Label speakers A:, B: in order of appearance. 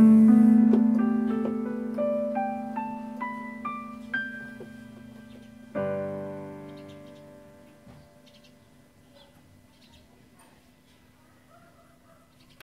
A: you